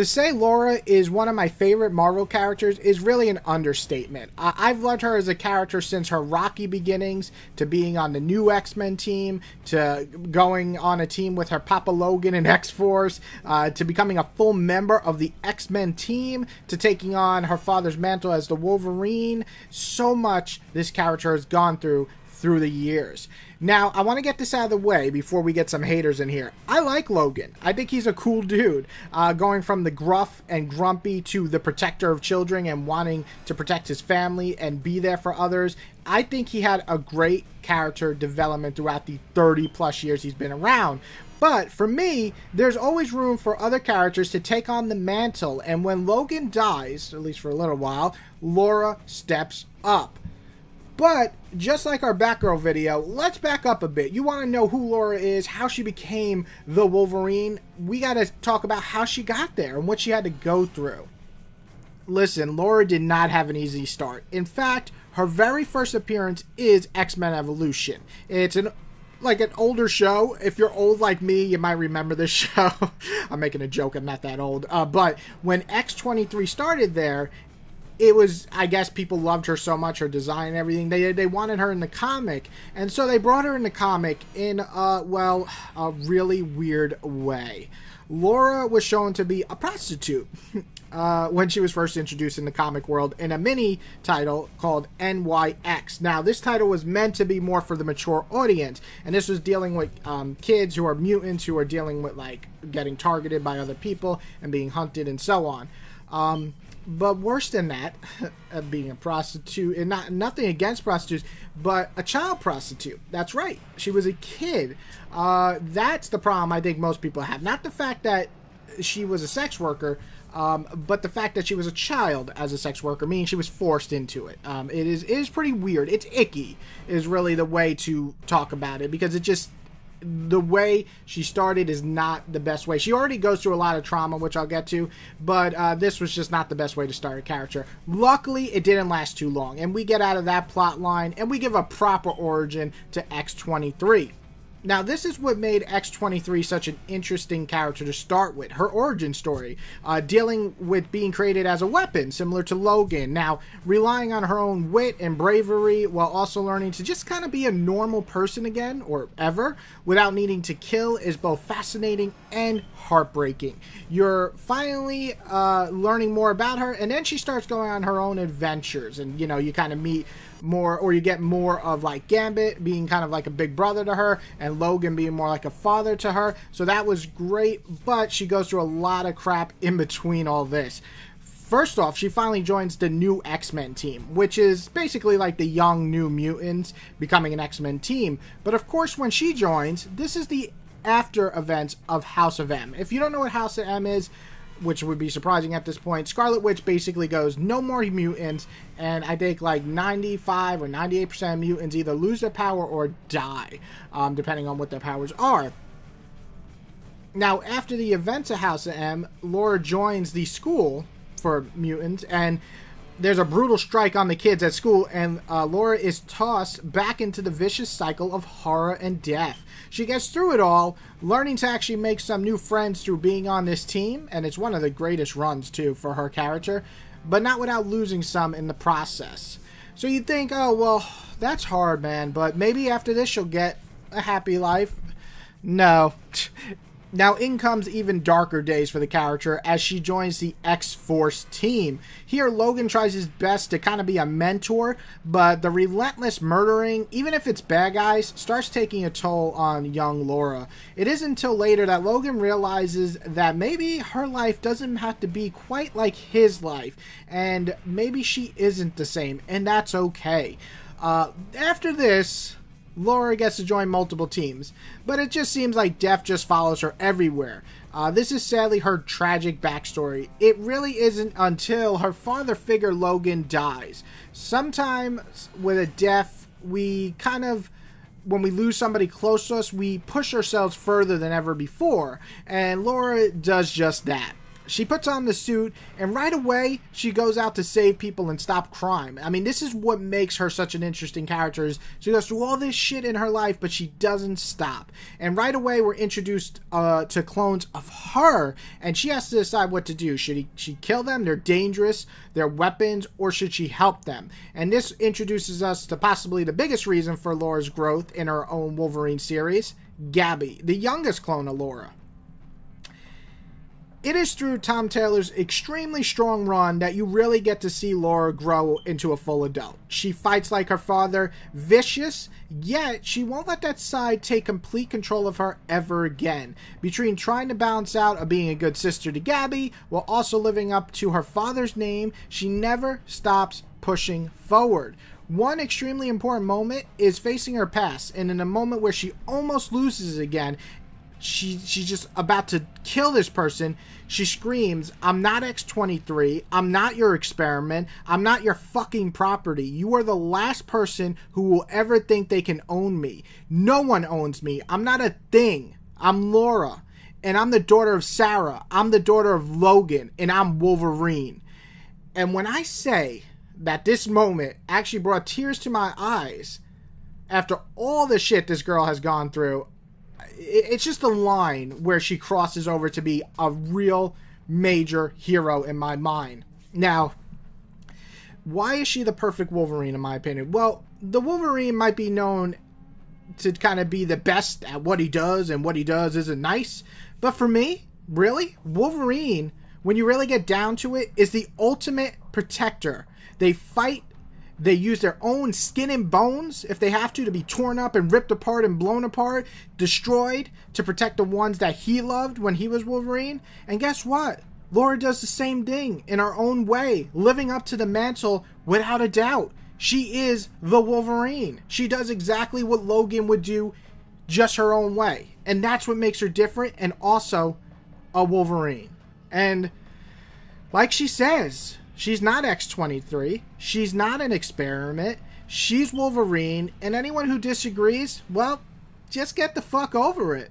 To say Laura is one of my favorite Marvel characters is really an understatement. Uh, I've loved her as a character since her rocky beginnings, to being on the new X Men team, to going on a team with her Papa Logan and X Force, uh, to becoming a full member of the X Men team, to taking on her father's mantle as the Wolverine. So much this character has gone through through the years. Now, I want to get this out of the way before we get some haters in here. I like Logan. I think he's a cool dude. Uh, going from the gruff and grumpy to the protector of children and wanting to protect his family and be there for others. I think he had a great character development throughout the 30 plus years he's been around. But for me, there's always room for other characters to take on the mantle. And when Logan dies, at least for a little while, Laura steps up. But just like our Batgirl video, let's back up a bit. You want to know who Laura is, how she became the Wolverine. We got to talk about how she got there and what she had to go through. Listen, Laura did not have an easy start. In fact, her very first appearance is X-Men Evolution. It's an like an older show. If you're old like me, you might remember this show. I'm making a joke. I'm not that old. Uh, but when X23 started there, it was I guess people loved her so much, her design and everything. They they wanted her in the comic, and so they brought her in the comic in a well a really weird way. Laura was shown to be a prostitute uh, when she was first introduced in the comic world in a mini title called NYX. Now, this title was meant to be more for the mature audience, and this was dealing with um, kids who are mutants who are dealing with like getting targeted by other people and being hunted and so on. Um, but worse than that, being a prostitute, and not nothing against prostitutes, but a child prostitute. That's right. She was a kid. Uh, that's the problem I think most people have. Not the fact that she was a sex worker, um, but the fact that she was a child as a sex worker, meaning she was forced into it. Um, it is it is pretty weird. It's icky, is really the way to talk about it because it just the way she started is not the best way. She already goes through a lot of trauma, which I'll get to, but uh, this was just not the best way to start a character. Luckily, it didn't last too long, and we get out of that plot line and we give a proper origin to X23. Now, this is what made X23 such an interesting character to start with. Her origin story, uh, dealing with being created as a weapon, similar to Logan. Now, relying on her own wit and bravery while also learning to just kind of be a normal person again, or ever, without needing to kill, is both fascinating and heartbreaking. You're finally uh, learning more about her, and then she starts going on her own adventures, and you know, you kind of meet more, or you get more of like Gambit being kind of like a big brother to her, and Logan being more like a father to her. So that was great, but she goes through a lot of crap in between all this. First off, she finally joins the new X Men team, which is basically like the young New Mutants becoming an X Men team. But of course, when she joins, this is the after events of House of M. If you don't know what House of M is, which would be surprising at this point. Scarlet Witch basically goes no more mutants, and I think like 95 or 98% of mutants either lose their power or die, um, depending on what their powers are. Now, after the events of House of M, Laura joins the school for mutants, and there's a brutal strike on the kids at school, and uh, Laura is tossed back into the vicious cycle of horror and death. She gets through it all, learning to actually make some new friends through being on this team, and it's one of the greatest runs, too, for her character, but not without losing some in the process. So you'd think, oh, well, that's hard, man, but maybe after this she'll get a happy life. No. Now, in comes even darker days for the character as she joins the X Force team. Here, Logan tries his best to kind of be a mentor, but the relentless murdering, even if it's bad guys, starts taking a toll on young Laura. It isn't until later that Logan realizes that maybe her life doesn't have to be quite like his life, and maybe she isn't the same, and that's okay. Uh, after this, Laura gets to join multiple teams, but it just seems like death just follows her everywhere. Uh, this is sadly her tragic backstory. It really isn't until her father figure Logan dies. Sometimes with a death, we kind of, when we lose somebody close to us, we push ourselves further than ever before, and Laura does just that she puts on the suit and right away she goes out to save people and stop crime. I mean, this is what makes her such an interesting character is she goes through all this shit in her life, but she doesn't stop. And right away we're introduced uh, to clones of her and she has to decide what to do. Should he, she kill them? They're dangerous, they're weapons, or should she help them? And this introduces us to possibly the biggest reason for Laura's growth in her own Wolverine series, Gabby, the youngest clone of Laura. It is through Tom Taylor's extremely strong run that you really get to see Laura grow into a full adult. She fights like her father, vicious, yet she won't let that side take complete control of her ever again. Between trying to balance out of being a good sister to Gabby while also living up to her father's name, she never stops pushing forward. One extremely important moment is facing her past, and in a moment where she almost loses again, she she's just about to kill this person. She screams i'm not x23 i'm not your experiment. I'm not your fucking property. You are the last person who will ever think they can own me. No one owns me. I'm not a thing. I'm laura and i'm the daughter of sarah. I'm the daughter of logan and i'm wolverine. And when i say that this moment actually brought tears to my eyes after all the shit this girl has gone through it's just a line where she crosses over to be a real major hero in my mind. Now, why is she the perfect Wolverine in my opinion? Well, the Wolverine might be known to kind of be the best at what he does and what he does isn't nice, but for me, really, Wolverine, when you really get down to it, is the ultimate protector. They fight they use their own skin and bones, if they have to, to be torn up and ripped apart and blown apart, destroyed to protect the ones that he loved when he was Wolverine. And guess what? Laura does the same thing in her own way, living up to the mantle without a doubt. She is the Wolverine. She does exactly what Logan would do, just her own way. And that's what makes her different and also a Wolverine. And like she says, She's not X23. She's not an experiment. She's Wolverine, and anyone who disagrees, well, just get the fuck over it.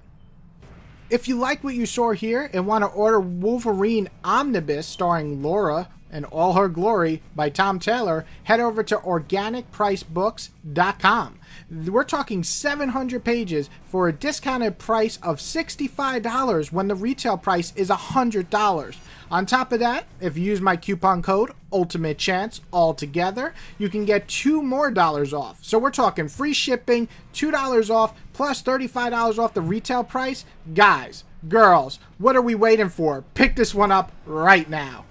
If you like what you saw here and want to order Wolverine Omnibus starring Laura and all her glory by Tom Taylor, head over to organicpricedbooks.com. We're talking 700 pages for a discounted price of $65 when the retail price is $100. On top of that, if you use my coupon code Ultimate Chance all together, you can get two more dollars off. So we're talking free shipping, $2 off, plus $35 off the retail price. Guys, girls, what are we waiting for? Pick this one up right now.